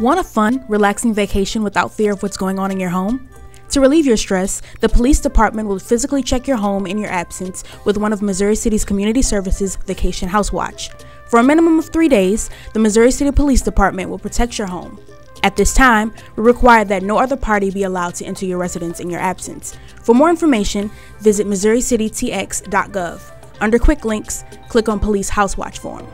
Want a fun, relaxing vacation without fear of what's going on in your home? To relieve your stress, the police department will physically check your home in your absence with one of Missouri City's Community Services Vacation House Watch. For a minimum of three days, the Missouri City Police Department will protect your home. At this time, we require that no other party be allowed to enter your residence in your absence. For more information, visit MissouriCityTX.gov. Under Quick Links, click on Police House Watch form.